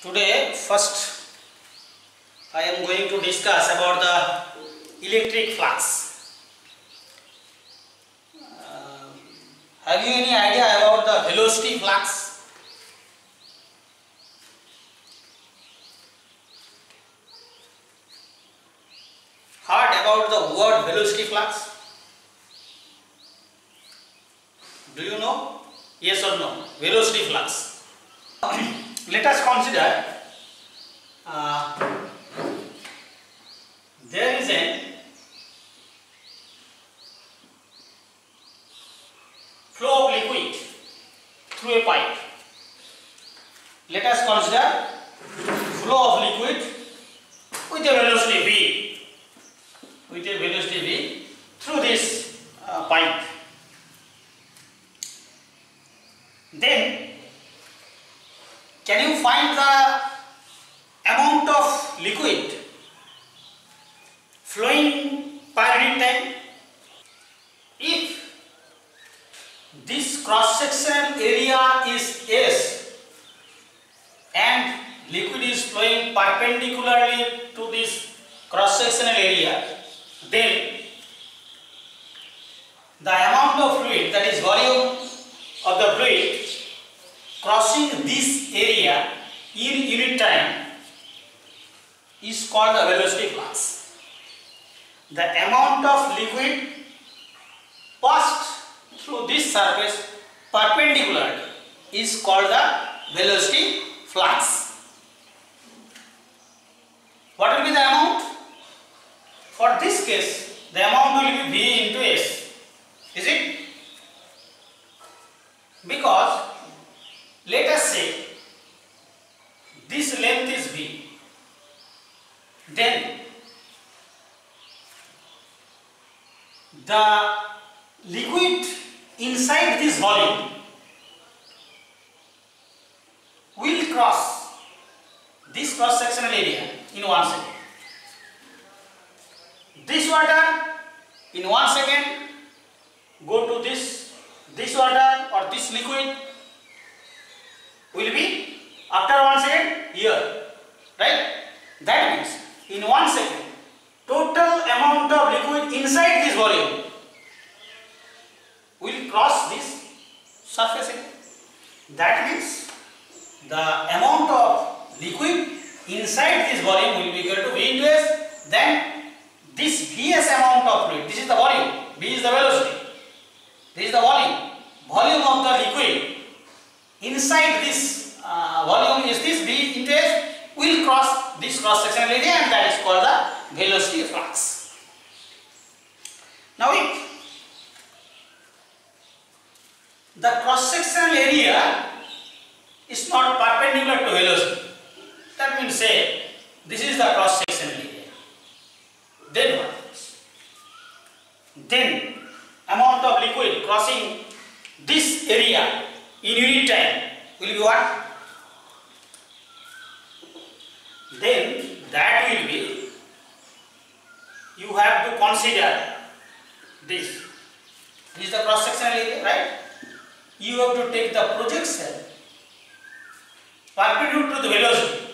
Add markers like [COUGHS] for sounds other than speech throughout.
Today first I am going to discuss about the electric flux. Uh, have you any idea about the velocity flux? Heard about the word velocity flux? Do you know? Yes or no? Velocity flux. [COUGHS] Let us consider liquid flowing per unit time? If this cross sectional area is S and liquid is flowing perpendicularly called the velocity flux. The amount of liquid passed through this surface perpendicular is called the velocity flux. What will be the amount? For this case, the amount will be V into S. Is it? Because let us say this length is V. Then the liquid inside this volume will cross this cross sectional area in one second. This water in one second go to this this water or this liquid will be after one second here right that means in one second total amount of liquid inside this volume will cross this surface area. That means the amount of liquid inside this volume will be equal to V into S. Then this Vs amount of fluid, this is the volume, V is the velocity, this is the volume, volume of the liquid inside this uh, volume is this V into S will cross this cross sectional area and that is called the velocity flux. Now if the cross sectional area is not perpendicular to velocity, that means say this is the cross sectional area. Then what happens? Then amount of liquid crossing this area in unit time will be what? Then that will be you have to consider this. This is the cross sectional area, right? You have to take the projection perpendicular to the velocity.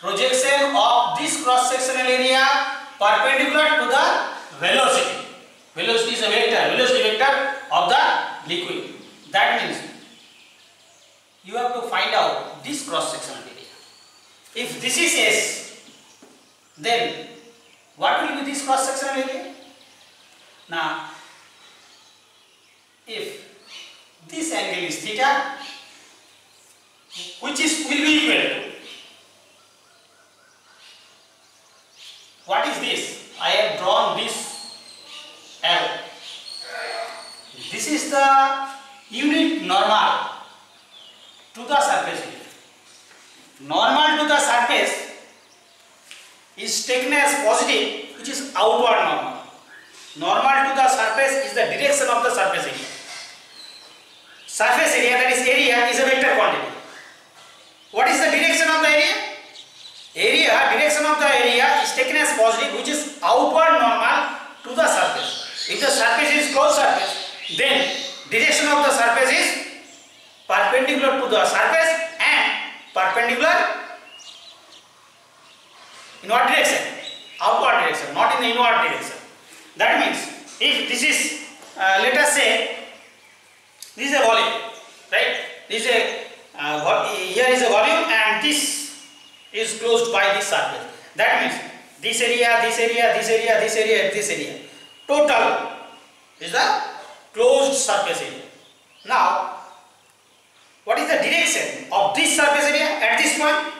Projection of this cross sectional area perpendicular to the velocity. Velocity is a vector, velocity vector of the liquid. That means you have to find out this cross sectional area. If this is S, then what will be this cross sectional area? Now, if this angle is theta, which is will be equal that is area, is a vector quantity. What is the direction of the area? Area, direction of the area is taken as positive, which is outward normal to the surface. If the surface is closed surface, then direction of the surface is perpendicular to the surface and perpendicular In what direction? Outward direction, not in the inward direction. That means if this is, uh, let us say, this is a volume, right? This is a uh, here is a volume and this is closed by this surface. That means this area, this area, this area, this area, this area. Total is the closed surface area. Now, what is the direction of this surface area at this point?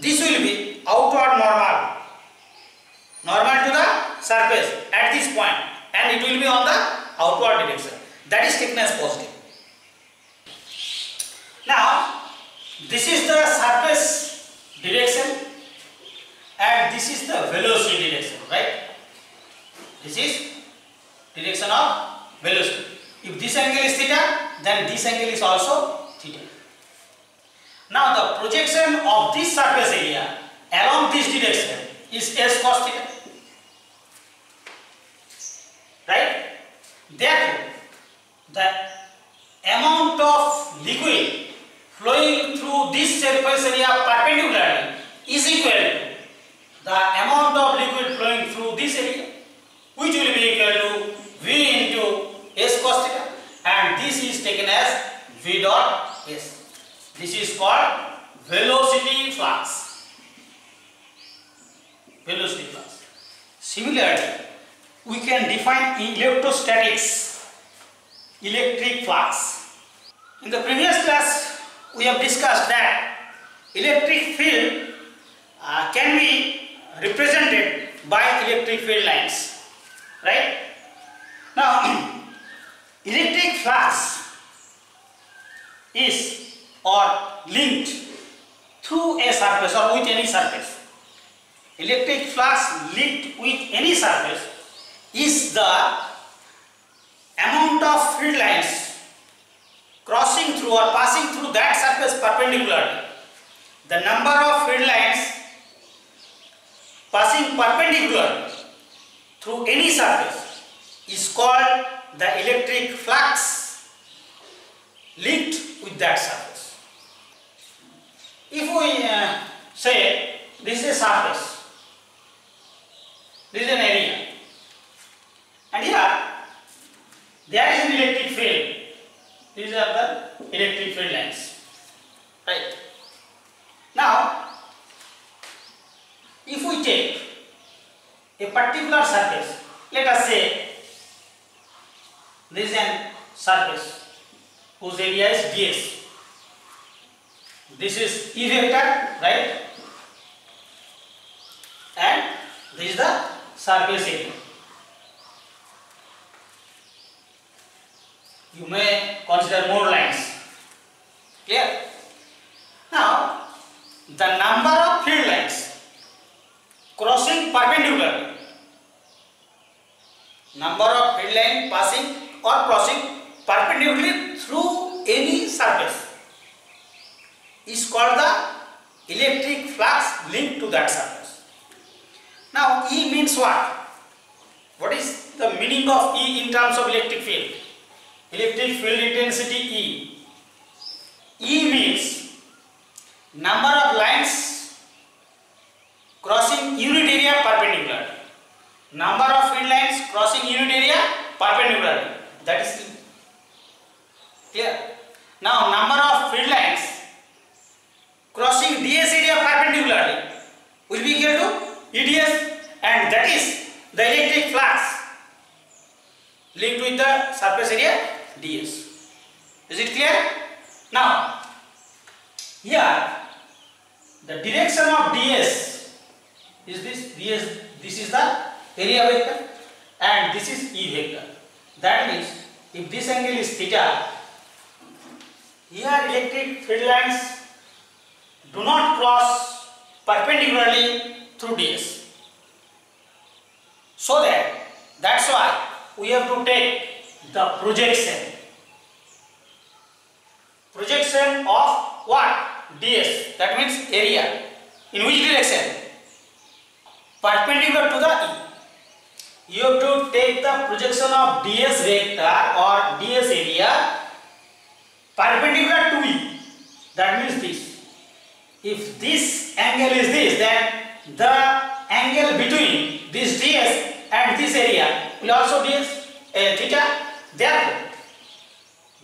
This will be outward normal. Normal to the surface at this point and it will be on the outward direction. That is thickness positive. Now, this is the surface direction and this is the velocity direction, right? This is direction of velocity. If this angle is theta, then this angle is also theta. Now the projection of this surface area along this direction is s cos theta. Right? Therefore, the amount of liquid flowing through this surface area perpendicularly is equal to the amount of liquid flowing through this area which will be equal to V into S cos theta and this is taken as V dot S. This is called velocity flux. Velocity flux. Similarly, we can define electrostatics, electric flux. In the previous class, we have discussed that electric field uh, can be represented by electric field lines, right? Now, [CLEARS THROAT] electric flux is or linked through a surface or with any surface. Electric flux linked with any surface is the amount of field lines crossing through or passing through that surface perpendicularly. The number of field lines passing perpendicular through any surface is called the electric flux linked with that surface. If we uh, say this is a surface, this is an area, and here there is an electric field. These are the electric field lines, right? Now, if we take a particular surface, let us say this is an surface whose area is ds. This is E vector, right? And this is the surface area. You may consider more lines. Clear? Now, the number of field lines crossing perpendicularly, number of field lines passing or crossing perpendicularly through any surface is called the electric flux linked to that surface. Now, E means what? What is the meaning of E in terms of electric field? Electric field intensity E. E means number of lines crossing unit area perpendicular. Number of field lines crossing unit area perpendicular. That is E. Clear? Now, number of field lines crossing ds area perpendicularly will be equal to EDS and that is the electric flux linked with the surface area ds. Is it clear? Now, here the direction of ds is this ds this is the area vector and this is e vector. That means if this angle is theta, here electric field lines do not cross perpendicularly through ds. So that that's why we have to take the projection. Projection of what? ds. That means area. In which direction? Perpendicular to the E. You have to take the projection of ds vector or ds area perpendicular to E. That means this. If this angle is this, then the angle between this ds and this area will also be uh, theta. Therefore,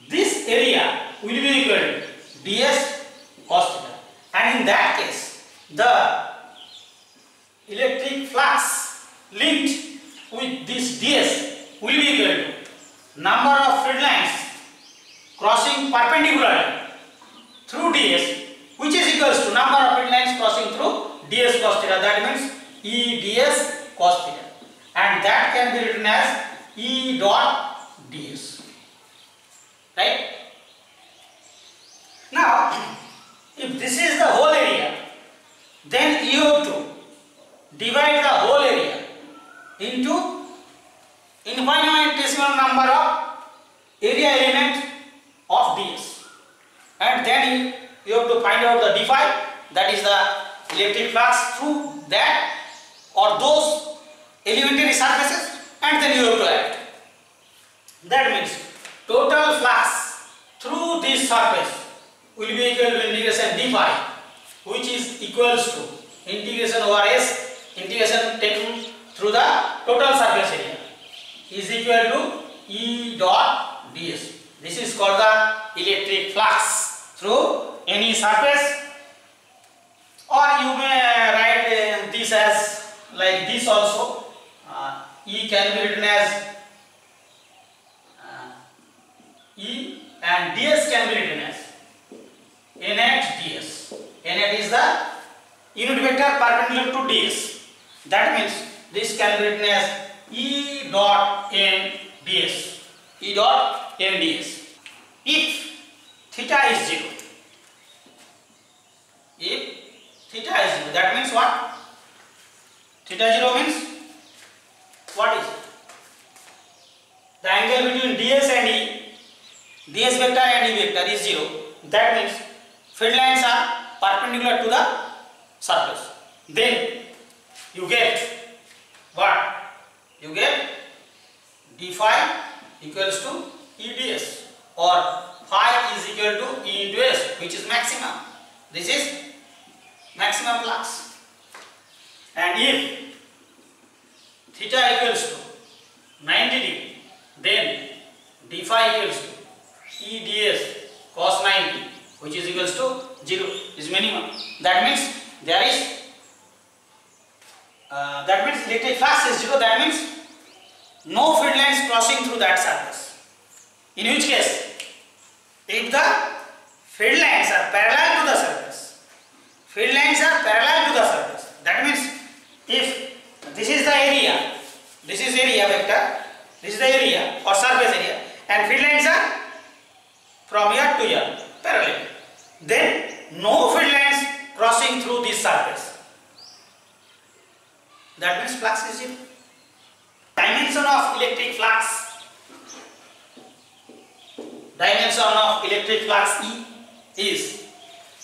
this area will be equal to ds cos theta. And in that case, the electric flux linked with this ds will be equal to number of field lines crossing perpendicular through ds which is equals to number of field lines crossing through ds cos theta. That means e ds cos theta. And that can be written as e dot ds right now if this is the whole area then you have to divide the whole area into infinitesimal number of area element of ds and then you, you have to find out the d phi that is the electric flux through that or those elementary surfaces and then you have to add. That means total flux through this surface will be equal to integration d phi which is equals to integration over s integration taken through the total surface area is equal to E dot ds. This is called the electric flux through any surface or you may write uh, this as like this also. Uh, e can be written as uh, E and ds can be written as n hat ds. n hat is the unit vector perpendicular to ds. That means this can be written as E dot n ds. E dot n ds. If theta is 0, if theta is 0, that means what? Theta 0 means what is? The angle between ds and E, ds vector and E vector is 0. That means field lines are perpendicular to the surface. Then you get what? You get d phi equals to E ds or phi is equal to E into s which is maximum. This is maximum flux. And if theta equals to 90 degree then d phi equals to ds cos 90 which is equals to 0 is minimum. That means there is uh, that means electric flux is 0 that means no field lines crossing through that surface. In which case if the field lines are parallel to the surface field lines are parallel to the surface that means if this is the area this is area vector this is the area or surface area and field lines are from here to here parallel then no field lines crossing through this surface that means flux is zero dimension of electric flux. Dimension of electric flux E is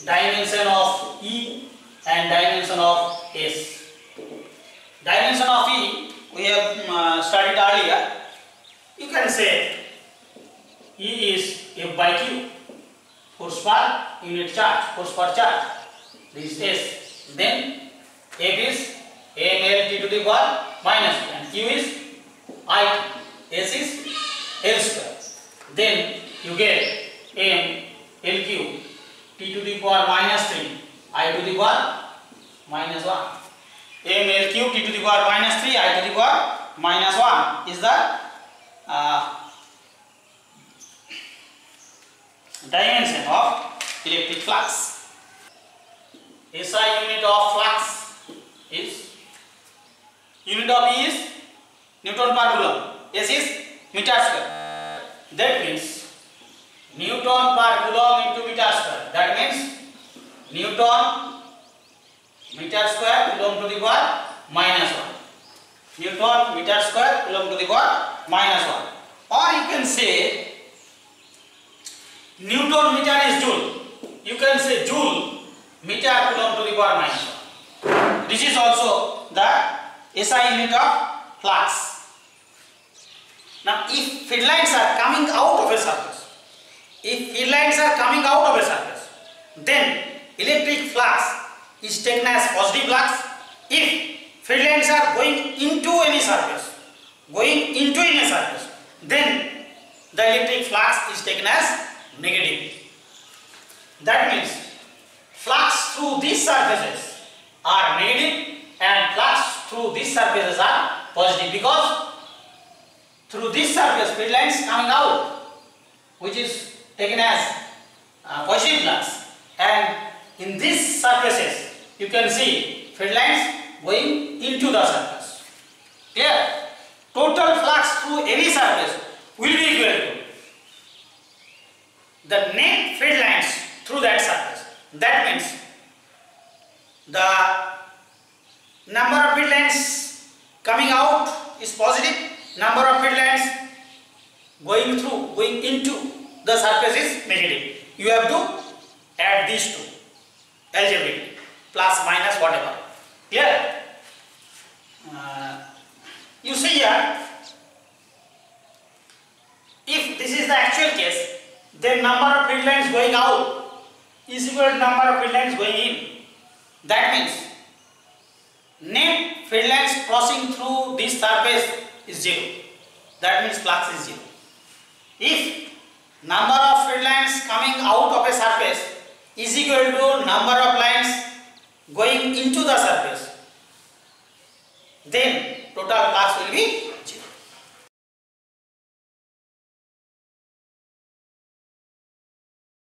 dimension of E and dimension of S. Dimension of E we have uh, studied earlier. You can say E is F by Q force per unit charge force per charge this is then F is ml t to the power minus and q is i s is l square then you get m lq t to the power minus 3 i to the power minus 1 m lq t to the power minus 3 i to the power minus 1 is the uh, dimension of electric flux SI unit of flux is unit of E is Newton per coulomb. S is meter square. That means Newton per coulomb into meter square. That means Newton meter square coulomb to the power minus 1. Newton meter square coulomb to the power minus 1. Or you can say Newton meter is joule. You can say joule meter coulomb to the power minus 1. This is also the SI unit of flux. Now, if field lines are coming out of a surface, if field lines are coming out of a surface, then electric flux is taken as positive flux. If field lines are going into any surface, going into any surface, then the electric flux is taken as negative. That means flux through these surfaces are negative and flux through these surfaces are positive because through this surface field lines coming out which is taken as uh, positive flux and in these surfaces you can see field lines going into the surface. Clear? Total flux through any surface will be equal to the net field lines through that surface. That means the number of field lines coming out is positive, number of field lines going through, going into the surface is negative. You have to add these two algebraically, plus, minus, whatever. Clear? Uh, you see here, if this is the actual case, then number of field lines going out is equal to number of field lines going in. That means net field lines crossing through this surface is zero. That means flux is zero. If number of field lines coming out of a surface is equal to number of lines going into the surface, then total flux will be